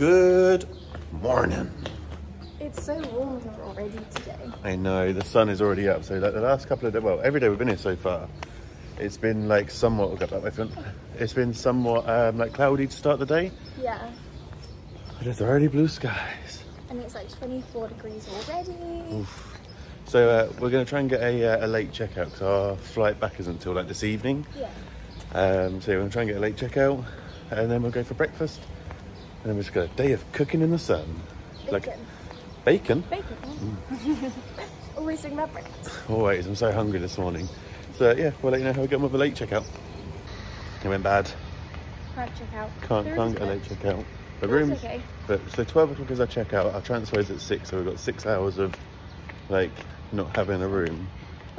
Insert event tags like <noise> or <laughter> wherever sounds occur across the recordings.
morning. It's so warm already today. I know, the sun is already up. So like the last couple of days, well, every day we've been here so far, it's been like somewhat, we'll get my front. It's been somewhat um, like cloudy to start the day. Yeah. But it's already blue skies. And it's like 24 degrees already. Oof. So uh, we're going to try and get a, uh, a late checkout because our flight back isn't until like this evening. Yeah. Um, so we're going to try and get a late checkout and then we'll go for breakfast. And then we've just got a day of cooking in the sun. Like Bacon. bacon? Bacon. Hmm. <laughs> Always think about breakfast. Always, I'm so hungry this morning. So yeah, we'll let you know how we get on with the late checkout. It went bad. Can't check out. Can't, There can't get a late checkout. The rooms, okay. but so 12 o'clock is our checkout. Our transfer is at 6, so we've got 6 hours of like not having a room.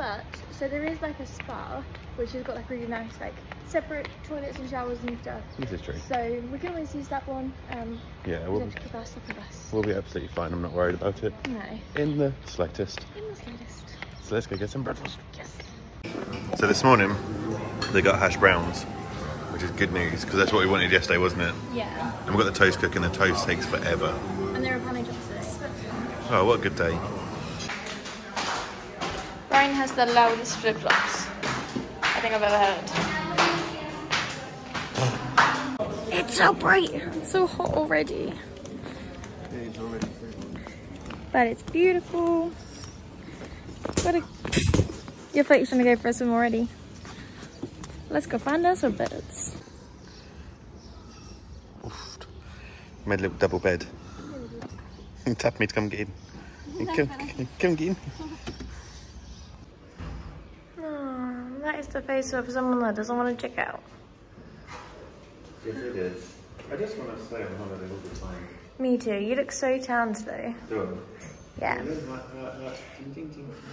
But, so there is like a spa, which has got like really nice, like separate toilets and showers and stuff. This is true. So we can always use that one. Um, Yeah, we we'll, don't have to keep our stuff with us. we'll be absolutely fine. I'm not worried about it No. in the slightest. In the slightest. So let's go get some breakfast. Yes. So this morning they got hash browns, which is good news because that's what we wanted yesterday, wasn't it? Yeah. And we've got the toast cooking. The toast takes forever. And there are panic drops today. so that's fine. Oh, what a good day. Ryan has the loudest flip flops I think I've ever heard. It's so bright. It's so hot already. But it's beautiful. What a... Your flake's trying to go for a swim already. Let's go find us some beds. Made a little double bed. <laughs> Tap me to come get in. Come, come get in. Oh, that is the face of someone that doesn't want to check out. Yes, it is. I just want to stay on holiday all the time. Me too. You look so tanned though. Do Yeah.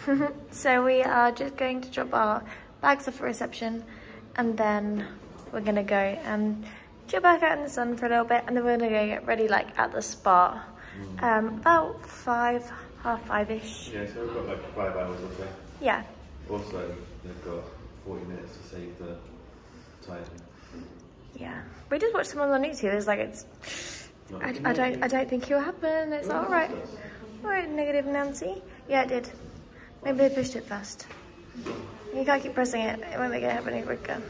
<laughs> So we are just going to drop our bags off at reception and then we're gonna go and chill back out in the sun for a little bit and then we're gonna go get ready like at the spa. Um, about five, half five-ish. Yeah, so we've got like five hours or so. Yeah. Also, they've got 40 minutes to save the time. Yeah. We just watched someone on the news here. It's like it's I, I don't I don't think it'll happen. It's all right. All right, negative Nancy. Yeah, it did. Maybe they pushed it fast. You can't keep pressing it. It won't make it happen any quicker.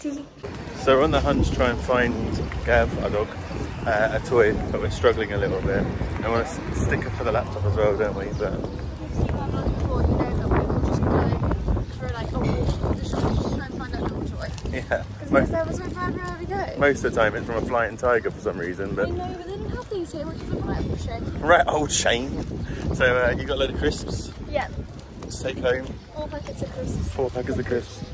So we're on the hunt to try and find Gav, our dog, uh, a toy, but we're struggling a little bit. And we want a sticker for the laptop as well, don't we? But yeah, Mo- most of the time it's from a Flying Tiger for some reason. But I know, but they didn't have these here, which is a pineapple shade. right, old Shane. So uh, you got a load of crisps Yeah, to take home, four packets of crisps. four packets of crisps.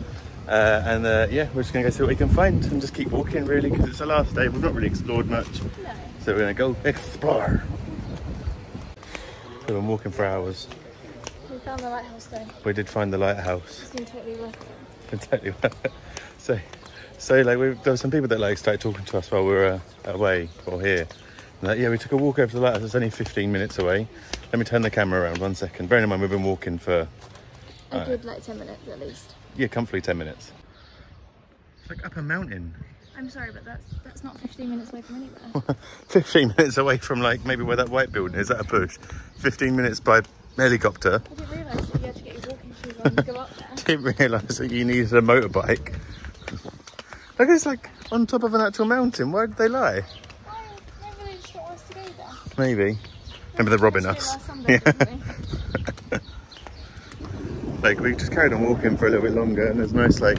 Uh, and uh, yeah, we're just gonna go see what we can find and just keep walking really because it's the last day. We've not really explored much, No. so we're gonna go explore. We've been walking for hours. We found the lighthouse though. We did find the lighthouse. It's been totally worth it. <laughs> Totally worth it. So, so like we, there were some people that like started talking to us while we were uh, away or here. Like, yeah, we took a walk over to the lighthouse. It's only 15 minutes away. Let me turn the camera around one second. Bearing in mind we've been walking for A Alright. good like 10 minutes at least. yeah, comfortably 10 minutes. It's like up a mountain. I'm sorry, but that's that's not 15 minutes away from anywhere. <laughs> 15 minutes away from like maybe where that white building is. That a push? 15 minutes by helicopter. I didn't realise that you had to get your walking shoes on to go up there. <laughs> Didn't realise that you needed a motorbike. Look, it's like on top of an actual mountain. Why did they lie? Maybe they just don't want us to go there. Maybe. They're robbing us. <laughs> do it last Sunday, Yeah. we? Like we just carried on walking for a little bit longer, and there's a nice like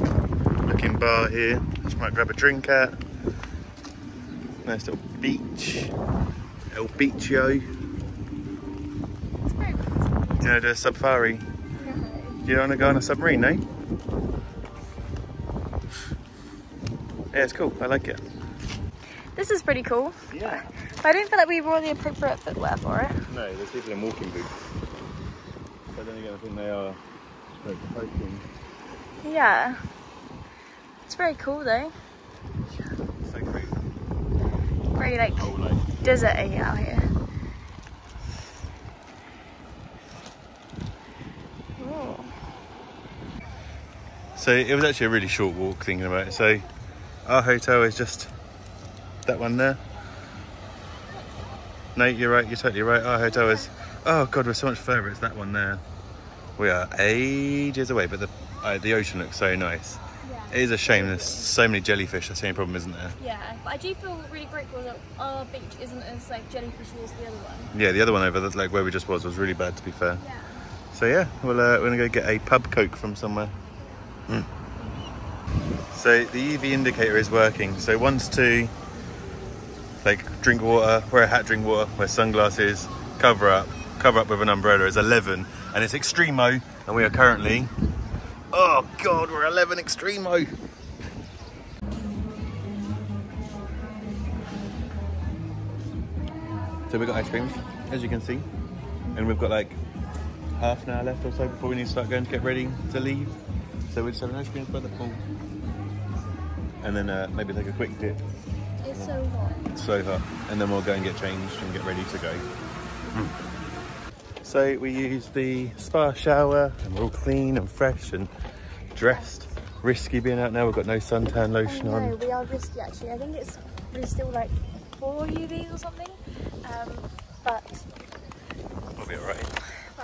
looking bar here. Which might grab a drink at. Nice little beach. El Beachio. It's very Do you know do a safari? Do you want to go on a submarine, no? Yeah, it's cool. I like it. This is pretty cool. Yeah. I don't feel like we wore the appropriate footwear for it. No, there's people in walking boots. But then again, I think they are hiking. Yeah. It's very cool though. So crazy. Very like like deserty out here. Ooh. So it was actually a really short walk thinking about it. So our hotel is just that one there. No, you're right. You're totally right. Our hotel is. Oh god, we're so much further. It's that one there. We are ages away, but the uh, the ocean looks so nice. It is a shame. There's so many jellyfish. That's the only problem, isn't there? Yeah, but I do feel really grateful that our beach isn't as like jellyfishy as the other one. Yeah, the other one over, there, like where we just was, was really bad. To be fair. Yeah. So yeah, we'll, uh, we're gonna go get a pub coke from somewhere. Mm. So the UV indicator is working. So once to like drink water, wear a hat, drink water, wear sunglasses, cover up, cover up with an umbrella is 11, and it's extremo, and we are currently. Oh god, we're 11 extremo. So we've got ice creams, as you can see, and we've got like half an hour left or so before we need to start going to get ready to leave. So we're just having ice creams by the pool. And then uh, maybe take a quick dip. It's so hot. It's so hot. And then we'll go and get changed and get ready to go. So we use the spa shower and we're all clean and fresh and dressed. Risky being out now, we've got no suntan lotion I know, on. we are risky actually. I think it's we're still like four UVs or something. Um, but We'll be alright.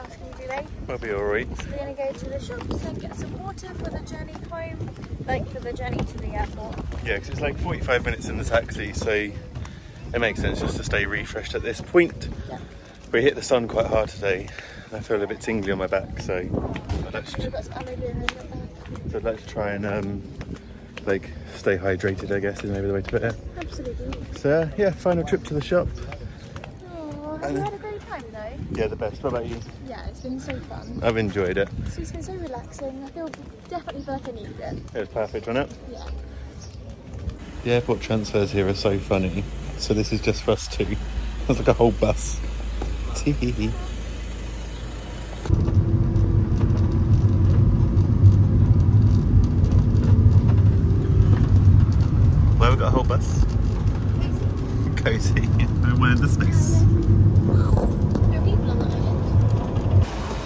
What else can we do, eh? We'll be alright. So we're gonna go to the shops and get some water for the journey home, like for the journey to the airport. Yeah, because it's like 45 minutes in the taxi, so it makes sense just to stay refreshed at this point. Yeah. We hit the sun quite hard today. and I feel a bit tingly on my back, so I'd like to, got some aloe vera in your bag. so I'd like to try and um, like stay hydrated. I guess is maybe the way to put it. Absolutely. So yeah, final trip to the shop. Oh, have you had a great time though? Yeah, the best. What about you? Yeah, it's been so fun. I've enjoyed it. It's just been so relaxing. I feel definitely feel like I needed it. It was perfect, wasn't it? Yeah. The airport transfers here are so funny. So this is just for us two. <laughs> There's like a whole bus. Tee. Well, we've got a whole bus. Cozy. I wanted the space. There are people on the island.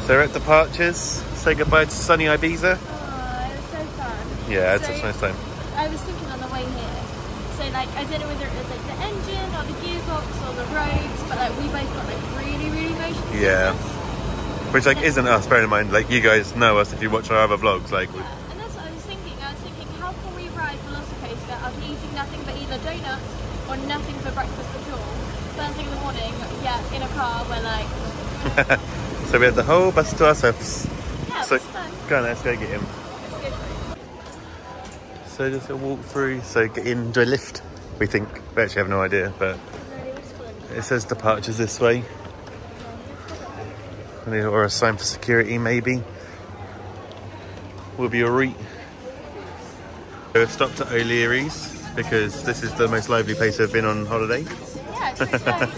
So we're at departures. Say goodbye to sunny Ibiza. Oh, it was so fun. Yeah, it's So- such a nice time. I was thinking on the way here. So like I don't know whether it was like the engine or the gearbox or the roads, but like we both got like really, really motion sickness. Yeah. Which like isn't us, bearing in mind, like you guys know us if you watch our other vlogs, like we- And that's what I was thinking. I was thinking, how can we ride Velocicoaster after eating nothing but either donuts or nothing for breakfast at all? First thing in the morning, yeah, in a car, we're like, <laughs> So we had the whole bus to ourselves. yeah, So fun. go on, let's go get him. So just a walk through, so get into a lift, we think. We actually have no idea, but Really was fun. it says departures this way. Or a sign for security, maybe. We'll be alright. We've stopped at O'Leary's because this is the most lively place I've been on holiday. Yeah,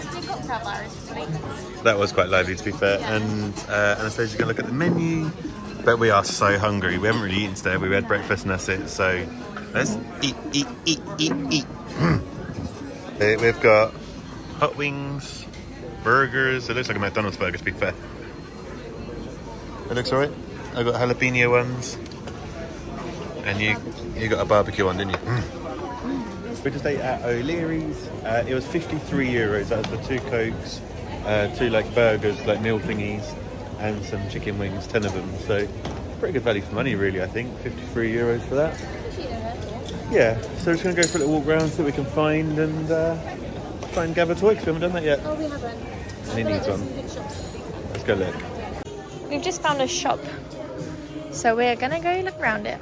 it's just like it's a cocktail bar, recently. That was quite lively, to be fair. And uh, suppose you can look at the menu. But we are so hungry. We haven't really eaten today. We had breakfast and that's it. So let's eat, eat, eat, eat, eat. <clears throat> We've got hot wings, burgers. It looks like a McDonald's burger, to be fair. It looks alright. I got jalapeno ones. And you you got a barbecue one, didn't you? We just ate at O'Leary's. Uh, it was 53 euros. That was for two cokes, uh, two like burgers, like meal thingies, and some chicken wings, 10 of them. So pretty good value for money, really. I think 53 euros for that. Actually, you know, that's it. Yeah. So we're just gonna go for a little walk around, see what we can find, and uh, try and gather toys. We haven't done that yet. Oh, we haven't. I He needs one. some good shops. Let's go look. We've just found a shop, so we're gonna go look around it.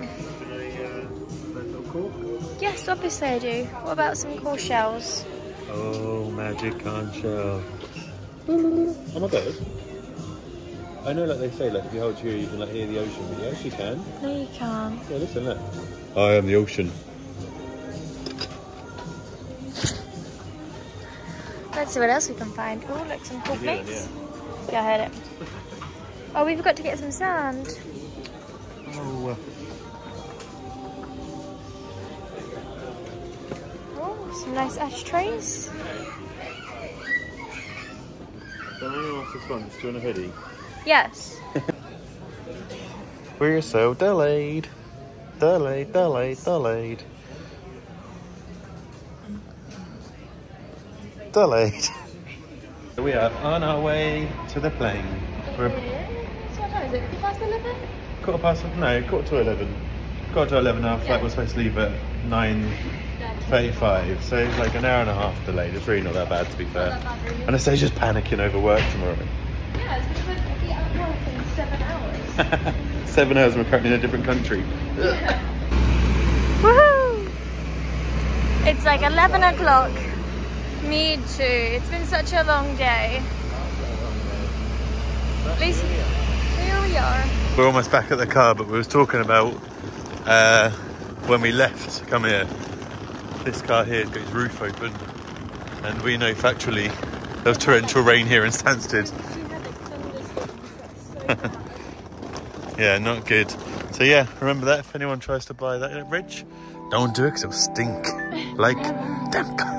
Yes, obviously I do. What about some cool shells? Oh, magic conch shell. Oh my god. I know, like they say, like if you hold here, you can like hear the ocean, but you actually can. No, you can't. Yeah, listen, look. I am the ocean. Let's see what else we can find. Oh, look, some cool Yeah, plates. Yeah, I heard it. Oh, we've got to get some sand. Oh, uh, Oh, some nice ashtrays. Can I ask this one? Do you want a hoodie? Yes. <laughs> We're so delayed. Delayed, delayed, delayed. Delayed. <laughs> We are on our way to the plane. We're what time is it? Quarter past 11? quarter past, no, quarter to 11. Quarter to 11, our flight was supposed to leave at 9.35, so it's like an hour and a half delayed. It's really not that bad to be fair. bad, really. And I say just panicking over work tomorrow. Yeah, it's because we're be at work in seven hours. <laughs> Seven hours and we're currently in a different country. <laughs> Woohoo! It's like 11 o'clock. Me too. It's been such a long day. At least here we are. We're almost back at the car, but we was talking about uh, when we left. Come here. This car here has got its roof open, and we know factually there was torrential rain here in Stansted. <laughs> Yeah, not good. So yeah, remember that if anyone tries to buy that uh, at Ridge, don't do it because it'll stink <laughs> like damn car.